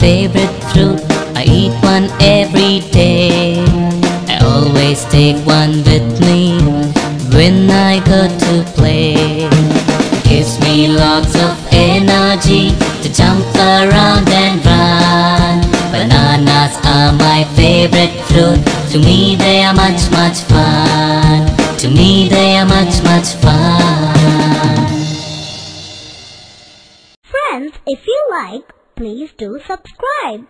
favorite fruit. I eat one every day. I always take one with me When I go to play. Gives me lots of energy To jump around and run. Bananas are my favorite fruit. To me they are much much fun. To me they are much much fun. Friends, if you like, please do subscribe.